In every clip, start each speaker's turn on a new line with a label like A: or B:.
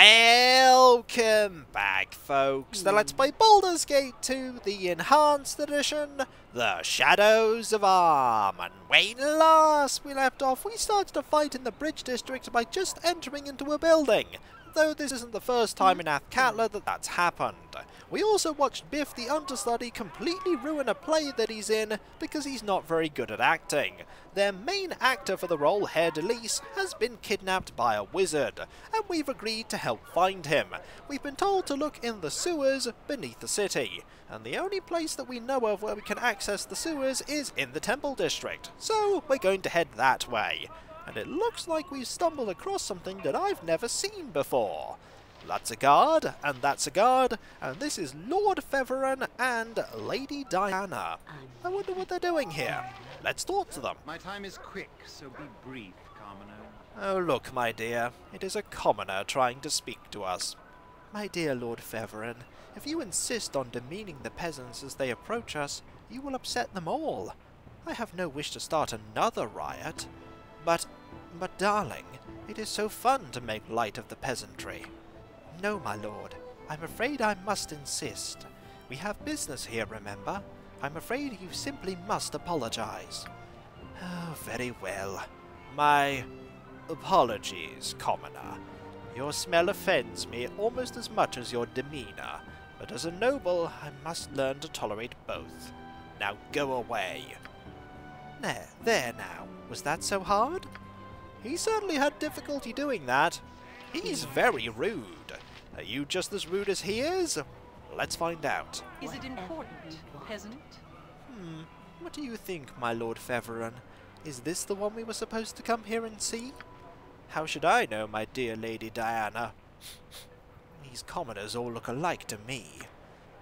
A: Welcome back, folks, to Let's Play Baldur's Gate 2, the Enhanced Edition, The Shadows of Amn. And when last we left off, we started a fight in the Bridge District by just entering into a building. Though this isn't the first time in Athkatla that that's happened. We also watched Biff the understudy completely ruin a play that he's in because he's not very good at acting. Their main actor for the role, Haer'Dalis, has been kidnapped by a wizard, and we've agreed to help find him. We've been told to look in the sewers beneath the city, and the only place that we know of where we can access the sewers is in the Temple District, so we're going to head that way. And it looks like we've stumbled across something that I've never seen before. That's a guard, and that's a guard, and this is Lord Feveron and Lady Diana. I wonder what they're doing here. Let's talk to them.
B: My time is quick, so be brief, commoner.
A: Oh, look, my dear, it is a commoner trying to speak to us. My dear Lord Feveron, if you insist on demeaning the peasants as they approach us, you will upset them all. I have no wish to start another riot, but, but darling, it is so fun to make light of the peasantry. No, my lord. I'm afraid I must insist. We have business here, remember? I'm afraid you simply must apologize. Oh, very well. My apologies, commoner. Your smell offends me almost as much as your demeanor, but as a noble, I must learn to tolerate both. Now go away. There, there now. Was that so hard? He certainly had difficulty doing that. He's very rude. Are you just as rude as he is? Let's find out.
C: Is it important, peasant?
A: Hmm, what do you think, my Lord Feveron? Is this the one we were supposed to come here and see? How should I know, my dear Lady Diana? These commoners all look alike to me.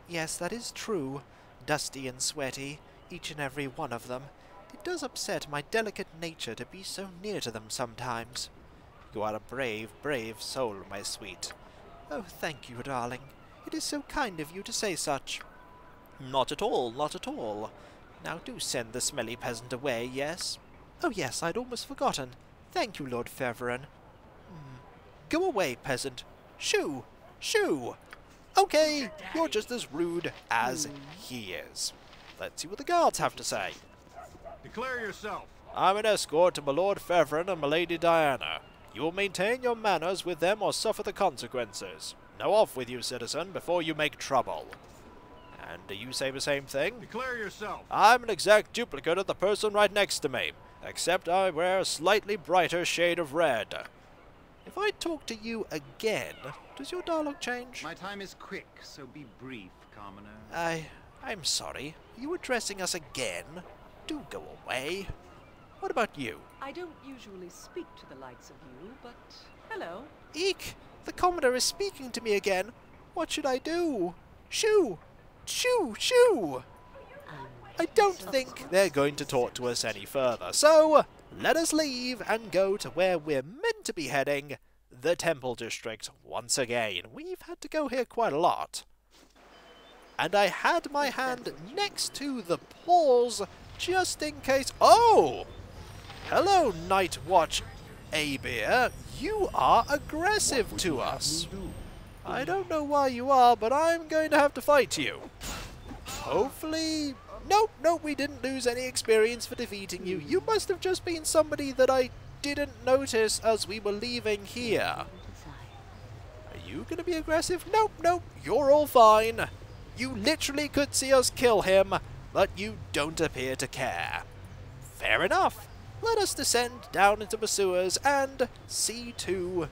A: Yes, that is true. Dusty and sweaty, each and every one of them. It does upset my delicate nature to be so near to them sometimes. You are a brave, brave soul, my sweet. Oh, thank you, darling. It is so kind of you to say such. Not at all, not at all. Now do send the smelly peasant away, yes? Oh yes, I'd almost forgotten. Thank you, Lord Feveron. Hmm. Go away, peasant. Shoo! Shoo! Okay, you're just as rude as he is. Let's see what the guards have to say.
B: Declare yourself.
A: I'm an escort to my Lord Feveron and my Lady Diana. You will maintain your manners with them or suffer the consequences. Now off with you, citizen, before you make trouble. And do you say the same thing?
B: Declare yourself.
A: I'm an exact duplicate of the person right next to me, except I wear a slightly brighter shade of red. If I talk to you again, does your dialogue change?
B: My time is quick, so be brief, commoner.
A: I... I'm sorry. Are you addressing us again? Do go away. What about you?
C: I don't usually speak to the likes of you, but hello.
A: Eek! The commoner is speaking to me again. What should I do? Shoo! Shoo! Shoo! I don't think they're going to talk to us any further, so let us leave and go to where we're meant to be heading, the Temple District, once again. We've had to go here quite a lot. And I had my hand next to the paws just in case... Oh! Hello, Night Watch Abir. You are aggressive to us. I don't know why you are, but I'm going to have to fight you. Hopefully... Nope, nope, we didn't lose any experience for defeating you. You must have just been somebody that I didn't notice as we were leaving here. Are you going to be aggressive? Nope, nope, you're all fine. You literally could see us kill him, but you don't appear to care. Fair enough. Let us descend down into the sewers and see to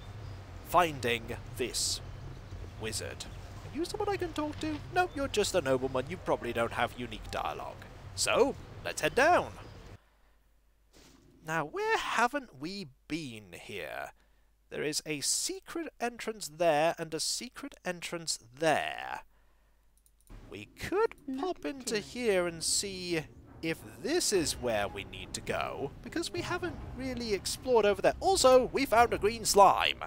A: finding this wizard. Are you someone I can talk to? Nope, you're just a nobleman. You probably don't have unique dialogue. So, let's head down. Now, where haven't we been here? There is a secret entrance there and a secret entrance there. We could pop into here and see if this is where we need to go, because we haven't really explored over there. Also, we found a green slime.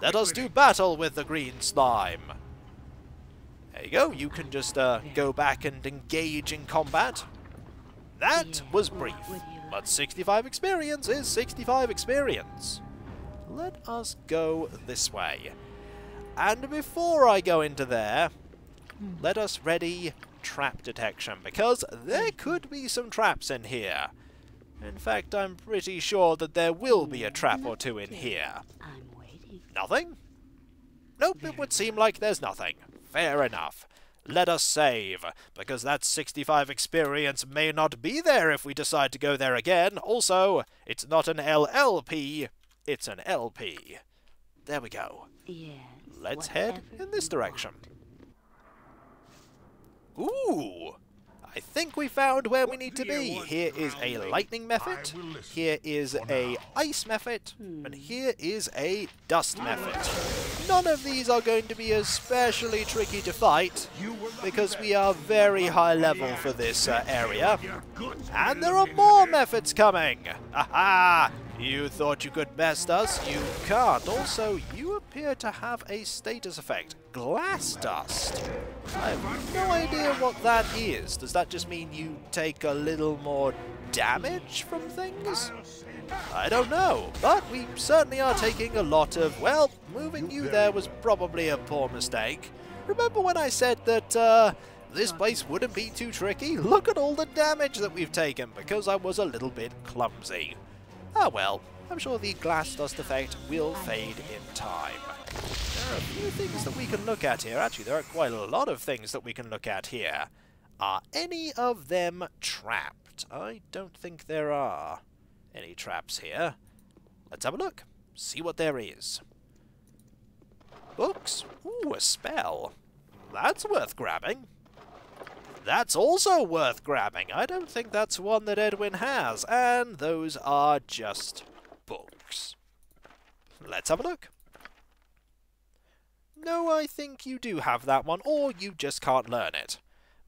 A: Let us do battle with the green slime. There you go, you can just uh, go back and engage in combat. That was brief, but 65 experience is 65 experience. Let us go this way. And before I go into there, let us ready trap detection, because there could be some traps in here. In fact, I'm pretty sure that there will be a trap or two in here.
D: I'm waiting.
A: Nothing? Nope, it would seem like there's nothing. Fair enough. Let us save, because that 65 experience may not be there if we decide to go there again. Also, it's not an LLP, it's an LP. There we go.
D: Yes.
A: Let's head in this direction.
D: want.
A: Ooh! I think we found where we need to be. Here is a lightning method,
B: I will listen
A: here is a
B: now.
A: ice method,
D: Hmm.
A: and here is a dust method. None of these are going to be especially tricky to fight, because we are very high level for this uh, area. And there are more methods coming! Aha! You thought you could best us? You can't. Also, you appear to have a status effect. Glass dust. I have no idea what that is. Does that just mean you take a little more damage from things? I don't know, but we certainly are taking a lot of. Well, moving you there was probably a poor mistake. Remember when I said that uh, this place wouldn't be too tricky? Look at all the damage that we've taken because I was a little bit clumsy. Ah well, I'm sure the glass dust effect will fade in time. There are a few things that we can look at here. Actually, there are quite a lot of things that we can look at here. Are any of them trapped? I don't think there are any traps here. Let's have a look. See what there is. Books? Ooh, a spell. That's worth grabbing. That's also worth grabbing. I don't think that's one that Edwin has. And those are just books. Let's have a look. No, I think you do have that one, or you just can't learn it.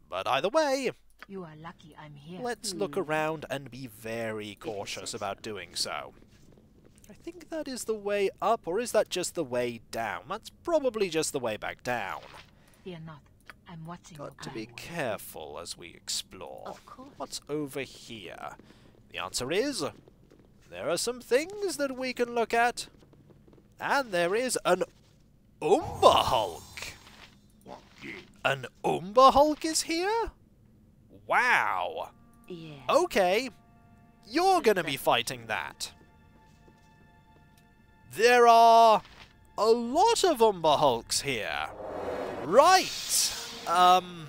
A: But either way,
E: You are lucky I'm here.
A: let's look hmm. around and be very cautious about doing so. I think that is the way up, or is that just the way down? That's probably just the way back down.
E: Fear not. I'm watching you.
A: Got to be careful as we explore.
D: Of course.
A: What's over here? The answer is there are some things that we can look at, and there is an Umber Hulk. An Umber Hulk is here? Wow.
D: Yeah.
A: Okay, you're gonna be fighting that. There are a lot of Umber Hulks here. Right. Um,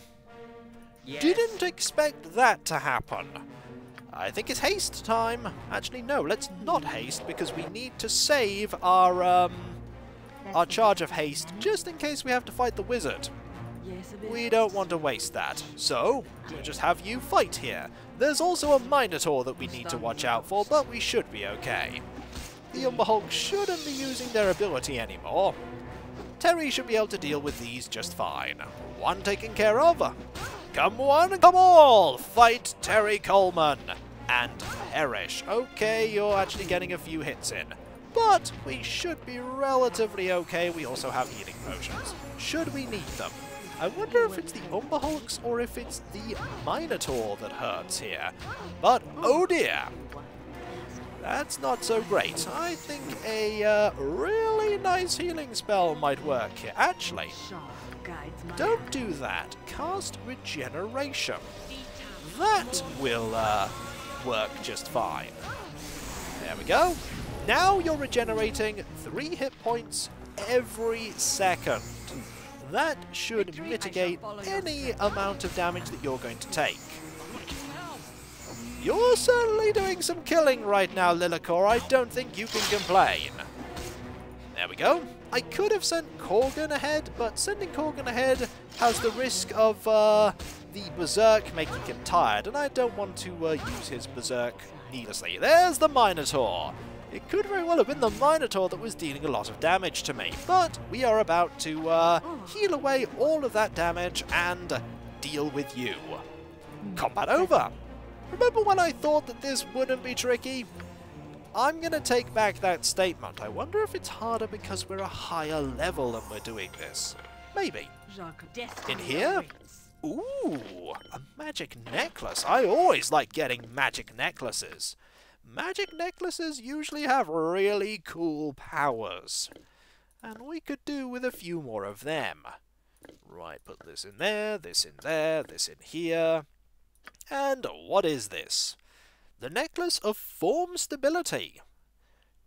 A: didn't expect that to happen. I think it's haste time. Actually, no, let's not haste because we need to save our, um, our charge of haste just in case we have to fight the wizard.
C: Yes, a bit.
A: We don't want to waste that, so we'll just have you fight here. There's also a Minotaur that we need to watch out for, but we should be okay. The Umber Hulk shouldn't be using their ability anymore. Terri should be able to deal with these just fine. One taken care of. Come one, come all! Fight Terri Coleman! And perish. Okay, you're actually getting a few hits in. But we should be relatively okay. We also have healing potions. Should we need them? I wonder if it's the Umber Hulks or if it's the Minotaur that hurts here. But oh dear, that's not so great. I think a uh, really nice healing spell might work here. Actually, don't do that. Cast Regeneration. That will uh, work just fine. There we go. Now you're regenerating three hit points every second. That should
C: Victory,
A: mitigate any amount of damage that you're going to take. You're certainly doing some killing right now, Lilarcor. I don't think you can complain. There we go. I could have sent Korgan ahead, but sending Korgan ahead has the risk of uh, the Berserk making him tired, and I don't want to uh, use his Berserk needlessly. There's the Minotaur. It could very well have been the Minotaur that was dealing a lot of damage to me, but we are about to uh, heal away all of that damage and deal with you. Combat over. Remember when I thought that this wouldn't be tricky? I'm going to take back that statement. I wonder if it's harder because we're a higher level and we're doing this. Maybe. In here? Ooh, a magic necklace. I always like getting magic necklaces. Magic necklaces usually have really cool powers. And we could do with a few more of them. Right, put this in there, this in there, this in here. And what is this? The Necklace of Form Stability.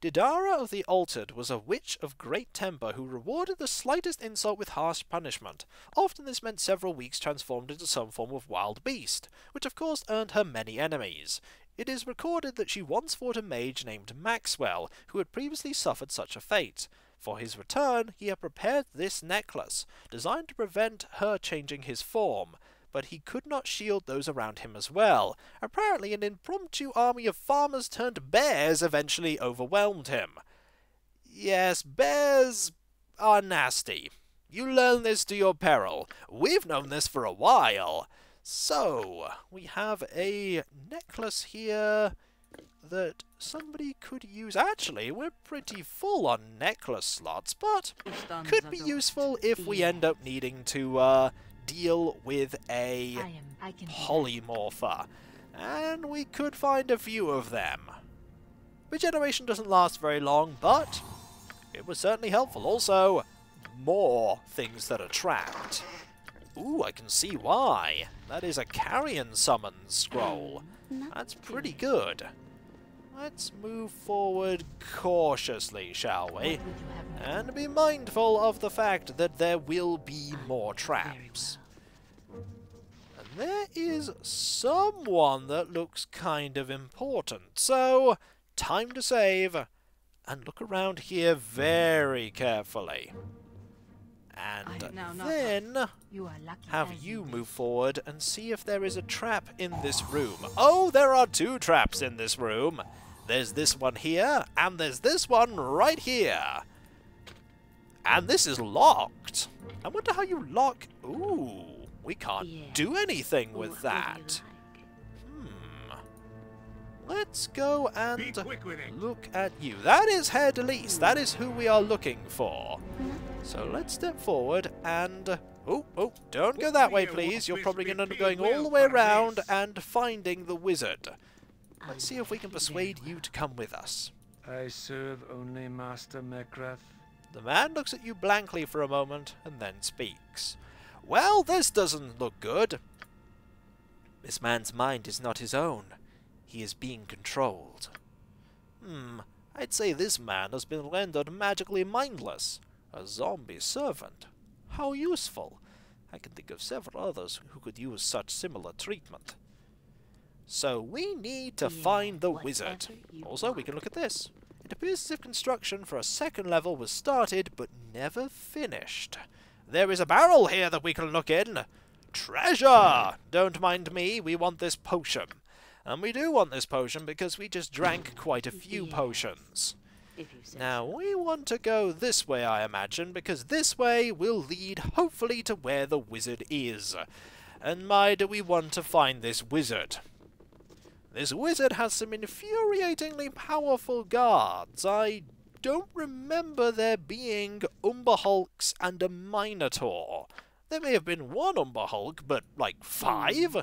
A: Didara of the Altered was a witch of great temper who rewarded the slightest insult with harsh punishment. Often this meant several weeks transformed into some form of wild beast, which of course earned her many enemies. It is recorded that she once fought a mage named Maxwell, who had previously suffered such a fate. For his return, he had prepared this necklace, designed to prevent her changing his form, but he could not shield those around him as well. Apparently, an impromptu army of farmers turned bears eventually overwhelmed him. Yes, bears are nasty. You learn this to your peril. We've known this for a while. So, we have a necklace here that somebody could use. Actually, we're pretty full on necklace slots, but could be useful if we end up needing to uh, deal with a
E: I am. I can.
A: polymorpher. And we could find a few of them. Regeneration doesn't last very long, but it was certainly helpful. Also, more things that are trapped. Ooh, I can see why. That is a carrion summon scroll. Um, That's pretty good. Let's move forward cautiously, shall we?
E: What would you have me do?
A: And be mindful of the fact that there will be more traps. And there is someone that looks kind of important. So, time to save. And look around here very carefully. And
C: I- Now, not
A: then
E: You are lucky.
A: have you move forward and see if there is a trap in this room. Oh, there are two traps in this room. There's this one here, and there's this one right here. And this is locked. I wonder how you lock... Ooh, we can't
D: Yeah.
A: do anything with
D: would you
A: that.
D: like?
A: Hmm. Let's go and
B: quick
A: look at you. That is Haer'Dalis. That is who we are looking for. So let's step forward and... Oh, oh, don't go that way, please. You're probably going to end up going all the way around and finding the wizard. Let's see if we can persuade you to come with us.
F: I serve only Master Mekrath.
A: The man looks at you blankly for a moment and then speaks. Well, this doesn't look good. This man's mind is not his own. He is being controlled. Hmm, I'd say this man has been rendered magically mindless. A zombie servant. How useful. I can think of several others who could use such similar treatment. So we need to
D: Yeah,
A: find the wizard. Also, we can look at this. It appears as if construction for a second level was started but never finished. There is a barrel here that we can look in. Treasure! Don't mind me, we want this potion. And we do want this potion because we just drank quite a few
D: Yeah.
A: potions.
D: If you say
A: Now, we want to go this way, I imagine, because this way will lead, hopefully, to where the wizard is. And my, do we want to find this wizard. This wizard has some infuriatingly powerful guards. I don't remember there being Umber Hulks and a Minotaur. There may have been one Umber Hulk, but like five?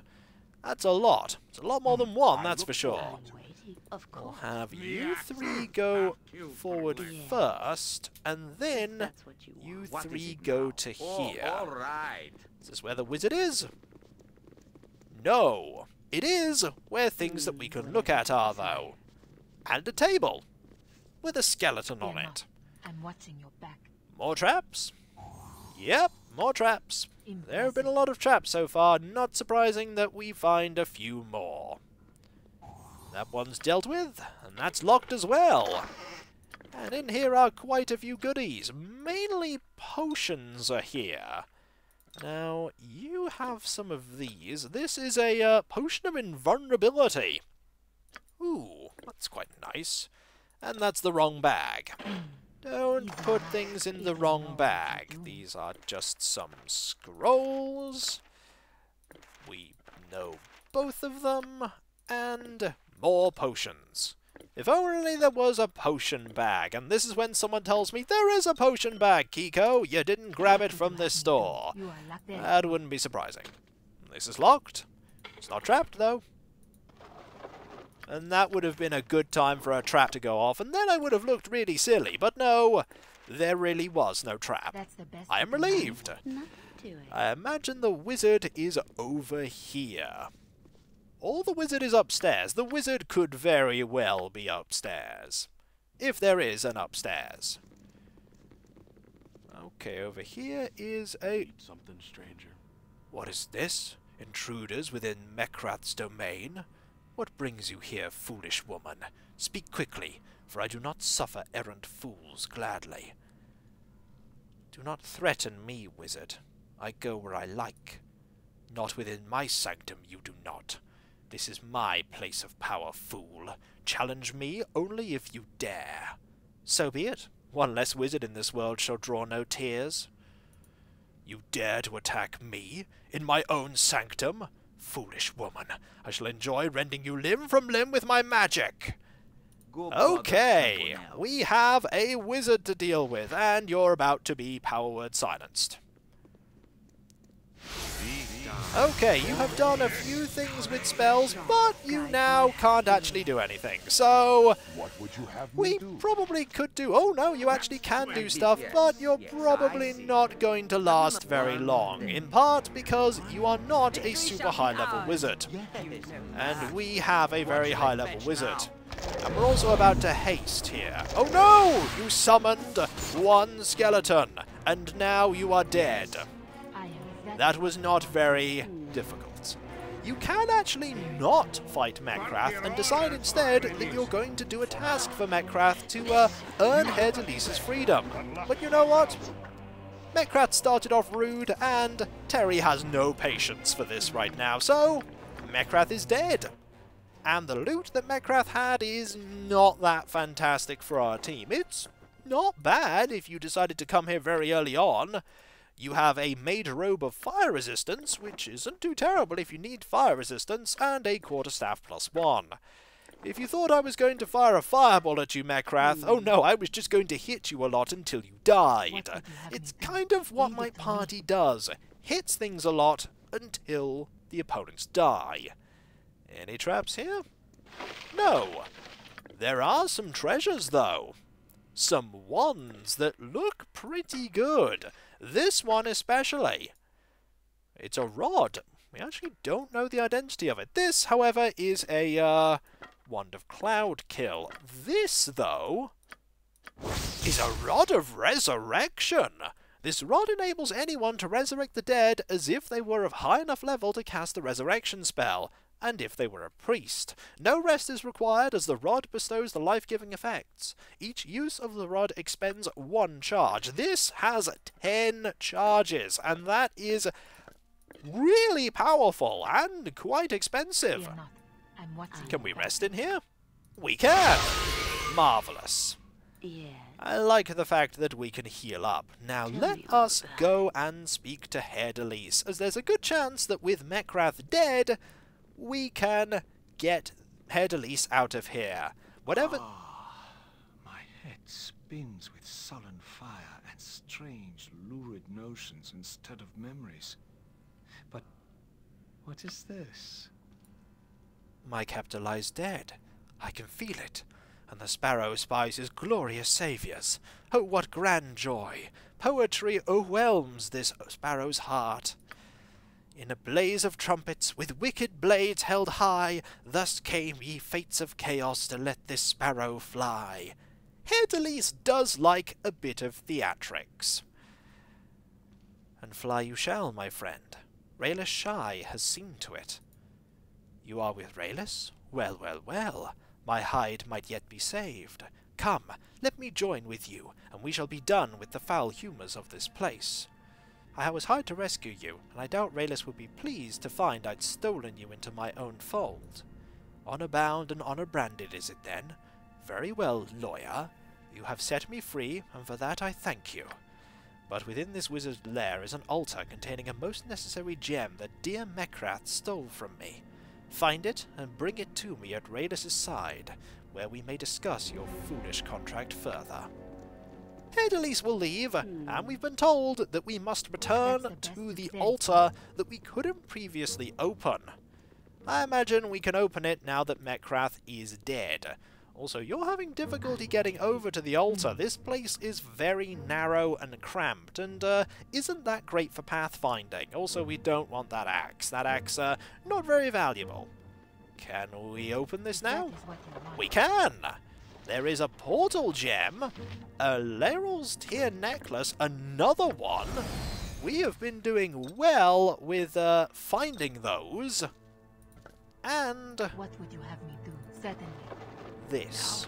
A: That's a lot. It's a lot more than hmm. one, that's for sure.
D: I'm waiting. Of
A: We'll have you three go forward
D: Yeah.
A: first, and then
D: you
A: you three go
B: now?
A: to
B: Oh,
A: here.
B: all right.
A: Is this where the wizard is? No. It is where things that we can look at are, though. And a table. With a skeleton on it.
E: not. I'm watching your back.
A: More traps? Yep, more traps. There have been a lot of traps so far, not surprising that we find a few more. That one's dealt with, and that's locked as well. And in here are quite a few goodies. Mainly potions are here. Now, you have some of these. This is a uh, potion of invulnerability. Ooh, that's quite nice. And that's the wrong bag. Don't put things in the wrong bag. These are just some scrolls. We know both of them. And more potions. If only there was a potion bag. And this is when someone tells me, there is a potion bag, Kiko. You didn't grab it from this store.
E: You are lucky.
A: That wouldn't be surprising. This is locked. It's not trapped, though. And that would have been a good time for a trap to go off, and then I would have looked really silly. But no, there really was no trap.
E: That's the best.
A: I am
E: we can do.
A: relieved.
D: Nothing to it.
A: I imagine the wizard is over here. Or the wizard is upstairs. The wizard could very well be upstairs. If there is an upstairs. Okay, over here is a...
G: Need something, stranger.
A: What is this? Intruders within Mekrath's domain? What brings you here, foolish woman? Speak quickly, for I do not suffer errant fools gladly. Do not threaten me, wizard. I go where I like. Not within my sanctum you do not. This is my place of power, fool. Challenge me only if you dare. So be it. One less wizard in this world shall draw no tears. You dare to attack me in my own sanctum? Foolish woman, I shall enjoy rending you limb from limb with my magic. Okay, we have a wizard to deal with, and you're about to be power word silenced. Okay, you have done a few things with spells, but you now can't actually do anything. So,
G: What would you have me
A: we
G: do?
A: probably could do. Oh no, you actually can do stuff, but you're probably not going to last very long. In part because you are not a super high level wizard. And we have a very high level wizard. And we're also about to haste here. Oh no! You summoned one skeleton, and now you are dead.
E: That.
A: Was not very difficult. You can actually not fight Mekrath and decide instead that you're going to do a task for Mekrath to uh, earn Haer'Dalis's freedom. But you know what? Mekrath started off rude, and Terri has no patience for this right now, so Mekrath is dead. And the loot that Mekrath had is not that fantastic for our team. It's not bad if you decided to come here very early on. You have a made robe of fire resistance, which isn't too terrible if you need fire resistance, and a quarterstaff plus one. If you thought I was going to fire a fireball at you, Mekrath, oh no, I was just going to hit you a lot until you died.
E: You
A: It's kind of what my
E: it to me.
A: party does. Hits things a lot until the opponents die. Any traps here? No. There are some treasures, though. Some wands that look pretty good. This one especially. It's a rod. We actually don't know the identity of it. This, however, is a, uh, wand of cloud kill. This, though, is a rod of resurrection. This rod enables anyone to resurrect the dead as if they were of high enough level to cast the resurrection spell, and if they were a priest. No rest is required as the rod bestows the life-giving effects. Each use of the rod expends one charge. This has ten charges, and that is really powerful and quite expensive.
E: And
A: Can we rest in here? We can! Marvellous.
D: Yes.
A: I like the fact that we can heal up. Now
D: Tell
A: let us go and speak to Haer'Dalis, as there's a good chance that with Mekrath dead, we can get Elise out of here. Whatever.
F: Ah, my head spins with sullen fire and strange, lurid notions instead of memories. But what is this?
A: My captor lies dead. I can feel it. And the sparrow spies his glorious saviours. Oh, what grand joy! Poetry overwhelms this sparrow's heart. In a blaze of trumpets, with wicked blades held high, thus came ye fates of chaos to let this sparrow fly. Haer'Dalis does like a bit of theatrics. And fly you shall, my friend. Raelis Shai has seen to it. You are with Raelis? Well, well, well. My hide might yet be saved. Come, let me join with you, and we shall be done with the foul humours of this place. I was hired to rescue you, and I doubt Raelis would be pleased to find I'd stolen you into my own fold. Honour bound and honour branded is it then? Very well, lawyer. You have set me free, and for that I thank you. But within this wizard's lair is an altar containing a most necessary gem that dear Mekrath stole from me. Find it and bring it to me at Raelis's side, where we may discuss your foolish contract further. Haer'Dalis will leave, and we've been told that we must return to the altar that we couldn't previously open. I imagine we can open it now that Mekrath is dead. Also, you're having difficulty getting over to the altar. This place is very narrow and cramped, and uh, isn't that great for pathfinding. Also, we don't want that axe. That axe, uh, not very valuable. Can we open this now?
E: is what you want.
A: We can! There is a portal gem, a Laeral's Tear necklace, another one. We have been doing well with uh, finding those. And
E: What would you have me do? Certainly.
A: this.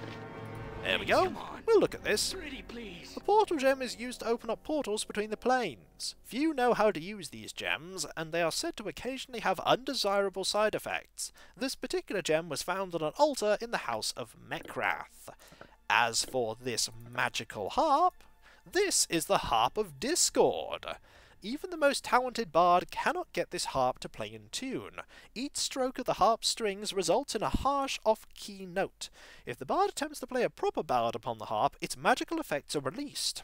A: There we go. We'll look at this.
F: Pretty please.
A: The portal gem is used to open up portals between the planes. Few know how to use these gems, and they are said to occasionally have undesirable side effects. This particular gem was found on an altar in the house of Mekrath. As for this magical harp, this is the Harp of Discord. Even the most talented bard cannot get this harp to play in tune. Each stroke of the harp strings results in a harsh off-key note. If the bard attempts to play a proper ballad upon the harp, its magical effects are released.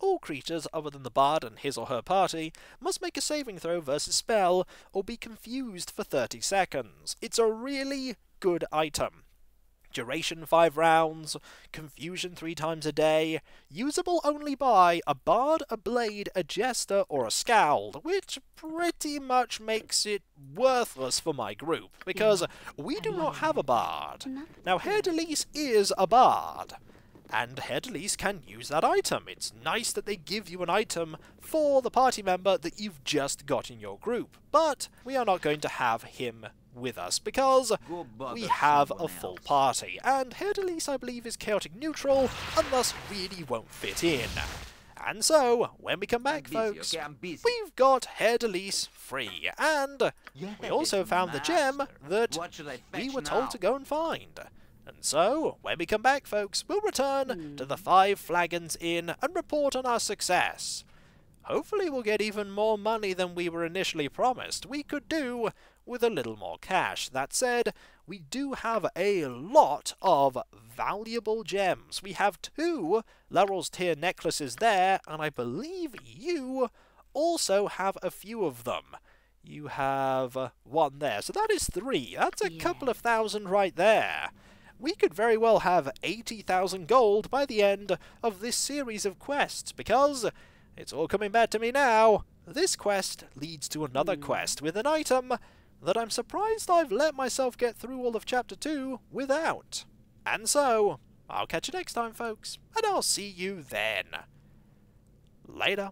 A: All creatures other than the bard and his or her party must make a saving throw versus spell or be confused for 30 seconds. It's a really good item. Duration 5 rounds, confusion 3 times a day, usable only by a bard, a blade, a jester, or a skald, which pretty much makes it worthless for my group, because we do not have a bard. Now, Delise is a bard, and Haer'Dalis can use that item. It's nice that they give you an item for the party member that you've just got in your group, but we are not going to have him with us because we have a full party, and Haer'Dalis, I believe, is chaotic neutral and thus really won't fit in. And so, when we come back,
B: busy,
A: folks,
B: okay?
A: We've got Haer'Dalis free, and we also found the gem that
B: What should I
A: we were told
B: now?
A: to go and find. And so, when we come back, folks, we'll return to the Five Flagons Inn and report on our success. Hopefully, we'll get even more money than we were initially promised. We could do with a little more cash. That said, we do have a lot of valuable gems. We have two Laeral's Tear necklaces there, and I believe you also have a few of them. You have uh, one there, so that is three. That's a couple of thousand right there. We could very well have 80,000 gold by the end of this series of quests, because it's all coming back to me now. This quest leads to another hmm. quest with an item that I'm surprised I've let myself get through all of Chapter 2 without. And so, I'll catch you next time, folks, and I'll see you then. Later.